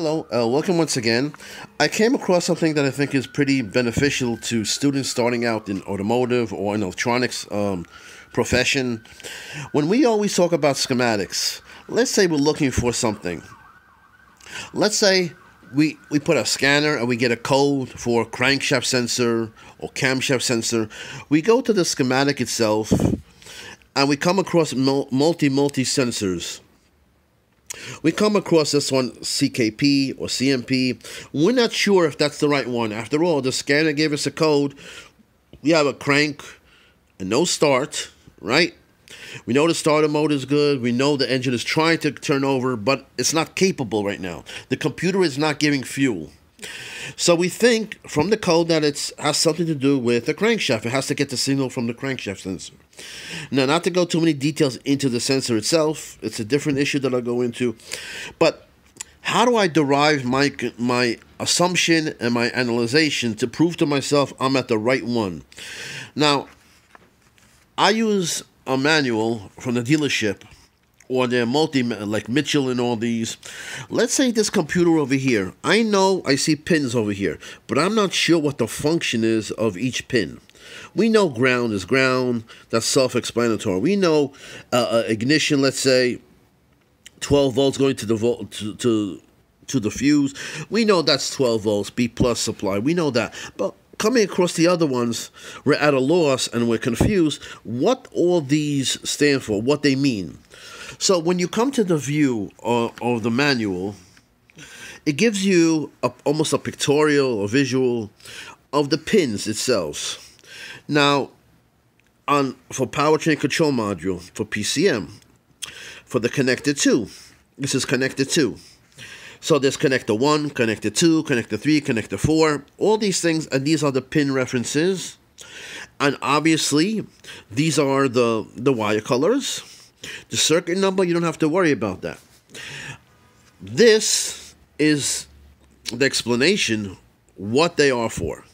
Hello, uh, welcome once again. I came across something that I think is pretty beneficial to students starting out in automotive or in electronics um, profession. When we always talk about schematics, let's say we're looking for something. Let's say we, we put a scanner and we get a code for crankshaft sensor or camshaft sensor. We go to the schematic itself and we come across multi multi sensors we come across this one, CKP or CMP. We're not sure if that's the right one. After all, the scanner gave us a code. We have a crank and no start, right? We know the starter motor is good. We know the engine is trying to turn over, but it's not capable right now. The computer is not giving fuel. So we think from the code that it has something to do with the crankshaft. It has to get the signal from the crankshaft sensor. Now, not to go too many details into the sensor itself, it's a different issue that I'll go into. But how do I derive my my assumption and my analysis to prove to myself I'm at the right one? Now, I use a manual from the dealership or they're multi like Mitchell and all these. Let's say this computer over here. I know I see pins over here, but I'm not sure what the function is of each pin. We know ground is ground. That's self-explanatory. We know uh, uh, ignition. Let's say 12 volts going to the volt to, to to the fuse. We know that's 12 volts, B plus supply. We know that, but coming across the other ones, we're at a loss and we're confused what all these stand for, what they mean. So when you come to the view of, of the manual, it gives you a, almost a pictorial or visual of the pins itself. Now, on for powertrain control module for PCM, for the connector 2, this is connector 2. So there's connector 1, connector 2, connector 3, connector 4, all these things, and these are the pin references. And obviously, these are the, the wire colors. The circuit number, you don't have to worry about that. This is the explanation what they are for.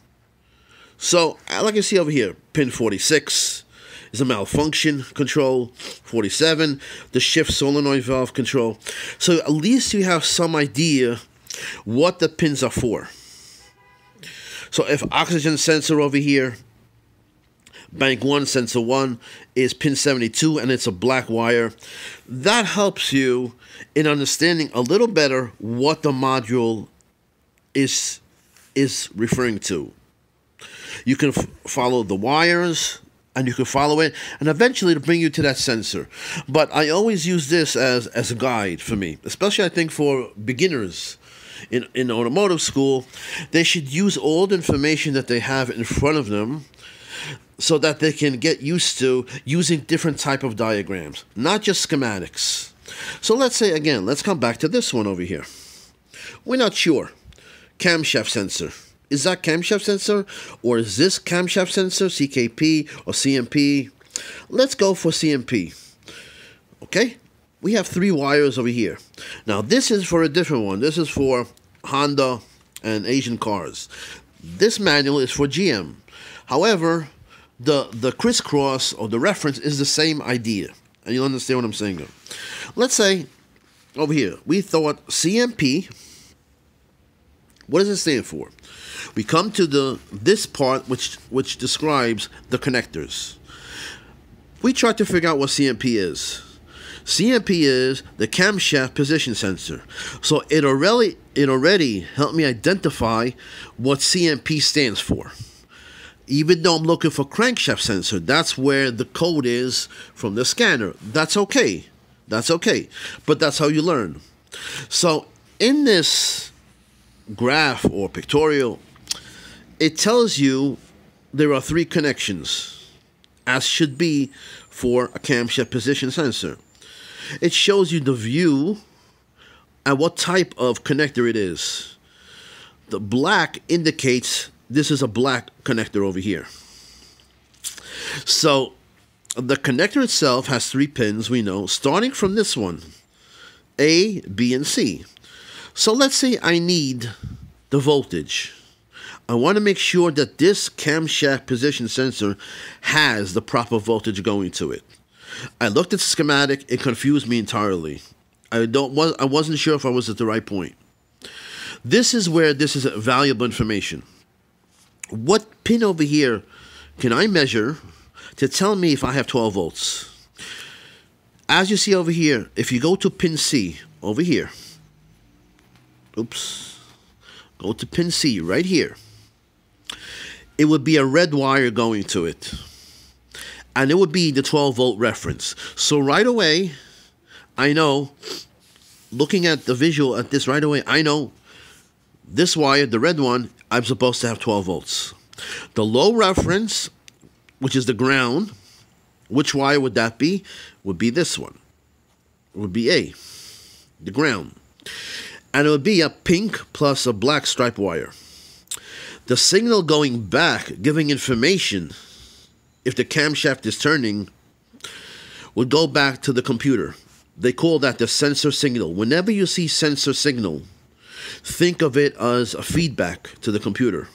So, like you see over here, pin 46 is a malfunction control, 47, the shift solenoid valve control. So at least you have some idea what the pins are for. So if oxygen sensor over here, bank 1, sensor 1 is pin 72 and it's a black wire, that helps you in understanding a little better what the module is is referring to. You can follow the wires and you can follow it and eventually to bring you to that sensor. But I always use this as, as a guide for me, especially I think for beginners in, in automotive school. They should use all the information that they have in front of them so that they can get used to using different type of diagrams, not just schematics. So let's say again, let's come back to this one over here. We're not sure. Camshaft sensor is that camshaft sensor or is this camshaft sensor CKP or CMP? Let's go for CMP. Okay, we have three wires over here. Now this is for a different one. This is for Honda and Asian cars. This manual is for GM. However, the the crisscross or the reference is the same idea, and you'll understand what I'm saying. Let's say over here we thought CMP. What does it stand for? We come to the this part which which describes the connectors. We try to figure out what CMP is. CMP is the camshaft position sensor. So it already it already helped me identify what CMP stands for. Even though I'm looking for crankshaft sensor, that's where the code is from the scanner. That's okay. That's okay. But that's how you learn. So in this graph or pictorial it tells you there are three connections, as should be for a camshaft position sensor. It shows you the view and what type of connector it is. The black indicates this is a black connector over here. So the connector itself has three pins, we know, starting from this one, A, B, and C. So let's say I need the voltage. I want to make sure that this camshaft position sensor has the proper voltage going to it. I looked at the schematic, it confused me entirely. I don't I wasn't sure if I was at the right point. This is where this is valuable information. What pin over here can I measure to tell me if I have 12 volts? As you see over here, if you go to pin C over here, oops, go to pin C right here, it would be a red wire going to it. And it would be the 12 volt reference. So right away, I know, looking at the visual at this right away, I know this wire, the red one, I'm supposed to have 12 volts. The low reference, which is the ground, which wire would that be? Would be this one. It would be A, the ground. And it would be a pink plus a black stripe wire. The signal going back, giving information, if the camshaft is turning, would go back to the computer. They call that the sensor signal. Whenever you see sensor signal, think of it as a feedback to the computer.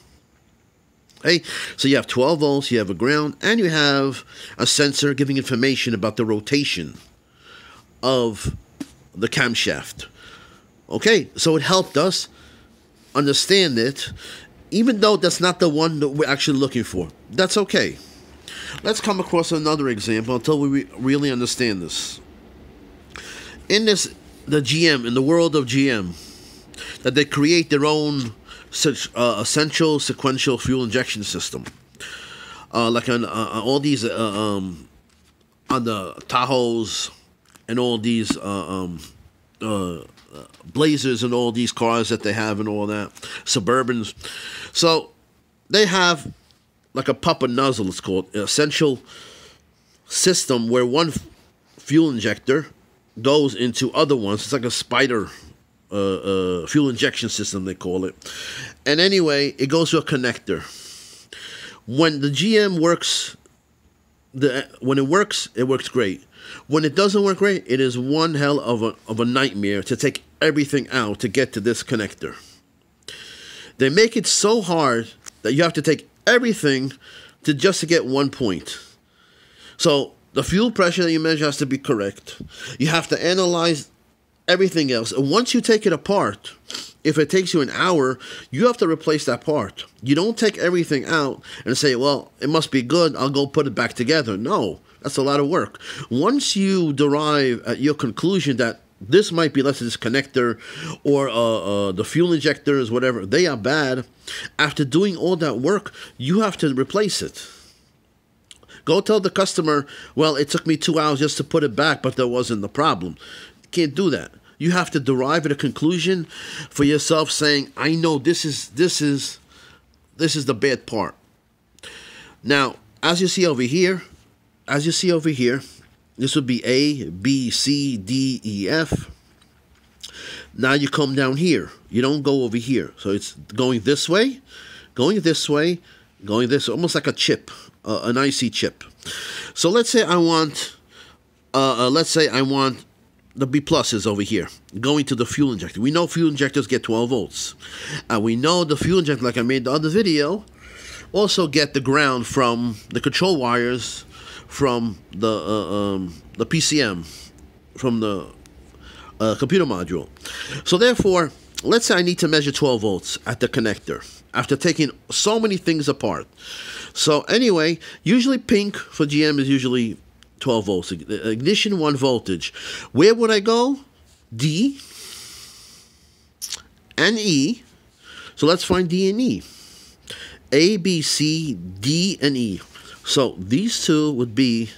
Hey, so you have 12 volts, you have a ground, and you have a sensor giving information about the rotation of the camshaft. Okay, so it helped us understand it, even though that's not the one that we're actually looking for. That's okay. Let's come across another example until we re- really understand this. In this, the GM, in the world of GM, that they create their own such uh, central sequential fuel injection system. Uh, like on uh, all these uh, um, on the Tahoes and all these uh, um, uh, Blazers and all these cars that they have and all that Suburbans. So they have like a poppet nozzle. It's called essential system where one fuel injector goes into other ones. It's like a spider uh, uh, fuel injection system, they call it. And anyway, it goes to a connector. When the GM works, the when it works, it works great. When it doesn't work great, it is one hell of a, of a nightmare to take everything out to get to this connector. They make it so hard that you have to take everything to just to get one point. So the fuel pressure that you measure has to be correct. You have to analyze everything else. And once you take it apart, if it takes you an hour, you have to replace that part. You don't take everything out and say, well, it must be good, I'll go put it back together. No, that's a lot of work. Once you derive at your conclusion that this might be, let's say, this connector or uh, uh, the fuel injectors, whatever, they are bad. After doing all that work, you have to replace it. Go tell the customer, well, it took me two hours just to put it back, but that wasn't the problem. Can't do that. You have to derive at a conclusion for yourself saying, I know this is this is this is the bad part. Now, as you see over here, as you see over here, this would be A, B, C, D, E, F. Now you come down here. You don't go over here. So it's going this way, going this way, going this, almost like a chip, uh, an IC chip. So let's say I want, uh, uh, let's say I want the B pluses over here, going to the fuel injector. We know fuel injectors get 12 volts. And we know the fuel injector, like I made the other video, also get the ground from the control wires from the uh, um, the PCM, from the uh, computer module. So therefore, let's say I need to measure 12 volts at the connector after taking so many things apart. So anyway, usually pink for GM is usually 12 volts. Ignition 1 voltage. Where would I go? D and E. So let's find D and E. A, B, C, D, and E. So these two would be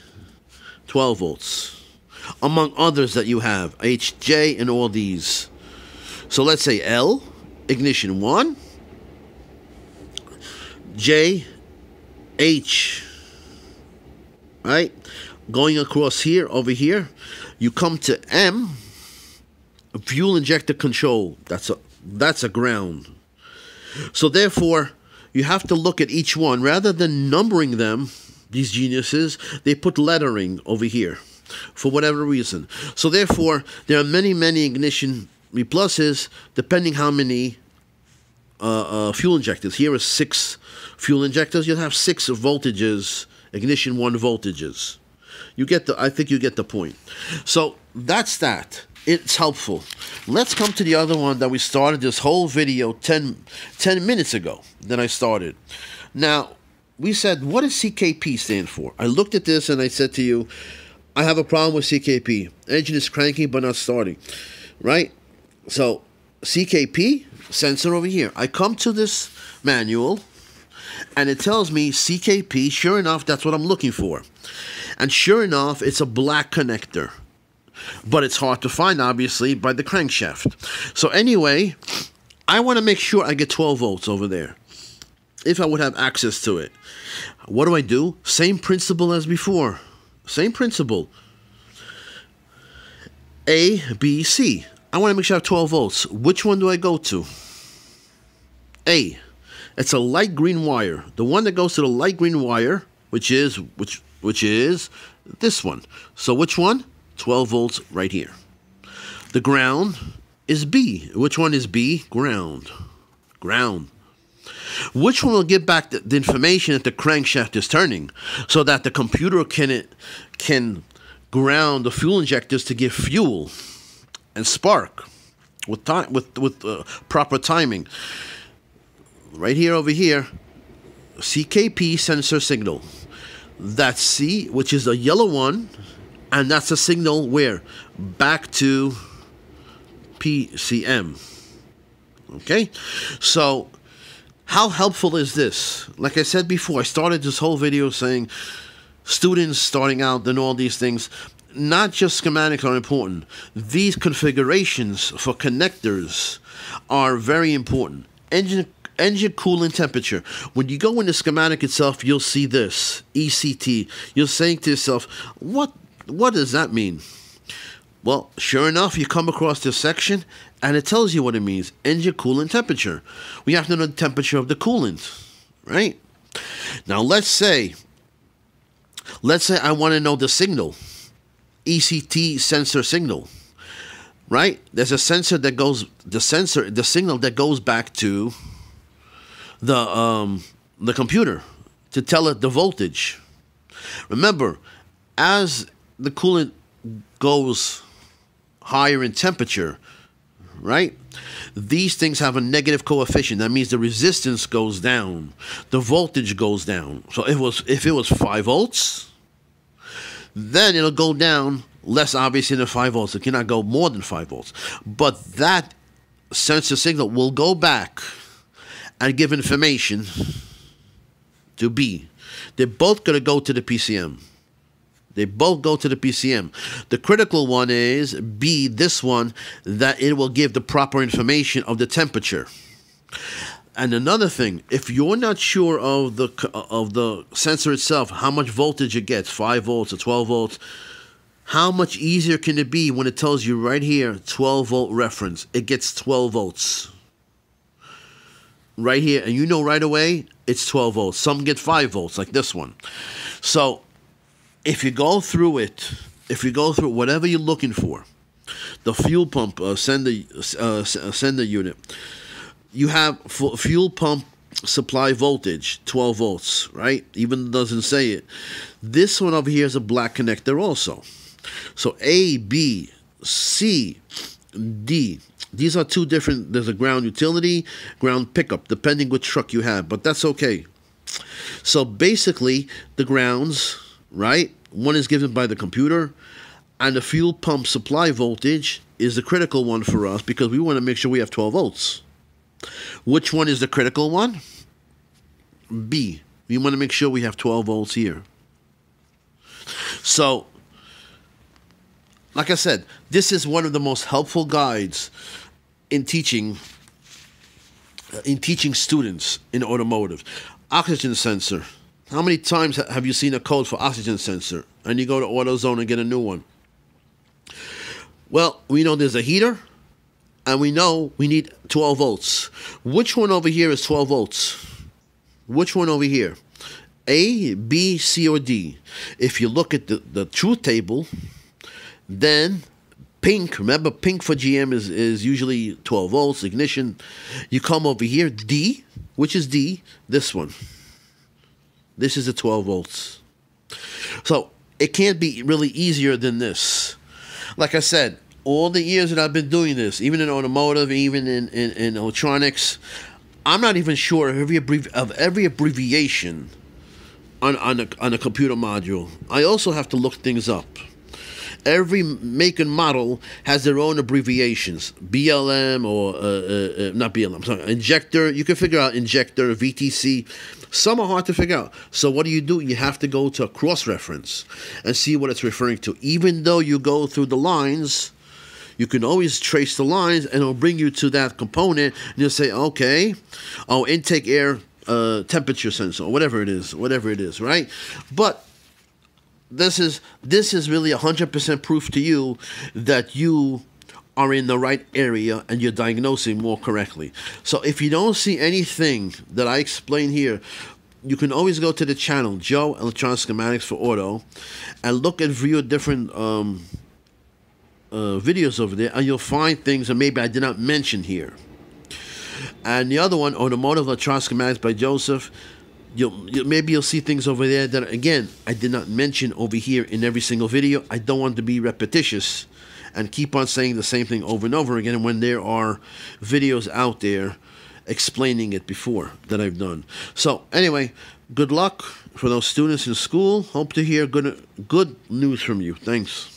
12 volts, among others that you have, H, J, and all these. So let's say L, ignition 1, J, H, right? Going across here, over here, you come to M, fuel injector control. That's a that's a ground. So therefore, you have to look at each one rather than numbering them. These geniuses, they put lettering over here for whatever reason. So therefore, there are many, many ignition pluses depending how many uh, uh, fuel injectors. Here are six fuel injectors. You'll have six voltages, ignition one voltages. You get the. I think you get the point. So that's that. It's helpful. Let's come to the other one that we started this whole video 10, 10 minutes ago that I started. Now, we said, what does CKP stand for? I looked at this and I said to you, I have a problem with CKP. Engine is cranking but not starting. Right? So, CKP, sensor over here. I come to this manual and it tells me CKP. Sure enough, that's what I'm looking for. And sure enough, it's a black connector. But it's hard to find, obviously, by the crankshaft. So, anyway, I want to make sure I get 12 volts over there if I would have access to it. What do I do? Same principle as before. Same principle. A, B, C. I want to make sure I have 12 volts. Which one do I go to? A. It's a light green wire. The one that goes to the light green wire, which is which which is this one. So which one? 12 volts right here. The ground is B. Which one is B? Ground. Ground. Which one will give back the, the information that the crankshaft is turning so that the computer can can ground the fuel injectors to give fuel and spark with time with with uh, proper timing. Right here over here, CKP sensor signal. That's C, which is the yellow one, and that's a signal where back to PCM. Okay, so how helpful is this? Like I said before, I started this whole video saying students starting out and all these things not just schematics are important. These configurations for connectors are very important. Engine engine coolant temperature. When you go in the schematic itself, you'll see this ECT. You're saying to yourself, what what does that mean? Well, sure enough, you come across this section and it tells you what it means. Engine coolant temperature. We have to know the temperature of the coolant, right? Now let's say let's say I want to know the signal ECT sensor signal, right? There's a sensor that goes the sensor the signal that goes back to the um, the computer to tell it the voltage. Remember, as the coolant goes higher in temperature, right? These things have a negative coefficient. That means the resistance goes down, the voltage goes down. So it was if it was five volts, then it'll go down less obviously than 5 volts. It cannot go more than 5 volts. But that sensor signal will go back and give information to B. They're both going to go to the PCM. They both go to the PCM. The critical one is B, this one, that it will give the proper information of the temperature. And another thing, if you're not sure of the of the sensor itself, how much voltage it gets, five volts or twelve volts, how much easier can it be when it tells you right here, 12 volt reference? It gets 12 volts. Right here, and you know right away it's 12 volts. Some get 5 volts, like this one. So, if you go through it, if you go through whatever you're looking for, the fuel pump uh, sender uh, sender unit, you have fuel pump supply voltage 12 volts right? Even doesn't say it. This one over here is a black connector also. So a b c d these are two different there's a ground utility ground pickup depending which truck you have but that's okay. So basically the grounds right one is given by the computer and the fuel pump supply voltage is the critical one for us because we want to make sure we have 12 volts which one is the critical one? B. We want to make sure we have 12 volts here. So, like I said, this is one of the most helpful guides in teaching in teaching students in automotive. Oxygen sensor. How many times have you seen a code for oxygen sensor and you go to AutoZone and get a new one? Well, we know there's a heater, and we know we need 12 volts. Which one over here is 12 volts? Which one over here? A, B, C, or D? If you look at the, the truth table, then pink, remember pink for GM is, is usually 12 volts, ignition. You come over here, D, which is D, this one. This is a 12 volts. So it can't be really easier than this. Like I said, all the years that I've been doing this, even in automotive, even in, in, in electronics, I'm not even sure of every, of every abbreviation on, on, a, on a computer module. I also have to look things up. Every make and model has their own abbreviations. BLM or uh, uh, uh, not BLM, sorry, injector. You can figure out injector, VTC. Some are hard to figure out. So what do you do? You have to go to a cross reference and see what it's referring to. Even though you go through the lines, you can always trace the lines and it'll bring you to that component and you'll say okay oh intake air uh, temperature sensor whatever it is whatever it is right but this is this is really 100% proof to you that you are in the right area and you're diagnosing more correctly so if you don't see anything that i explain here you can always go to the channel joe electronic schematics for auto and look and view different um, uh, videos over there, and you'll find things that maybe I did not mention here. And the other one, Automotive Electronic Schematics by Joseph, you'll, you, maybe you'll see things over there that, again, I did not mention over here in every single video. I don't want to be repetitious and keep on saying the same thing over and over again when there are videos out there explaining it before that I've done. So, anyway, good luck for those students in school. Hope to hear good good news from you. Thanks.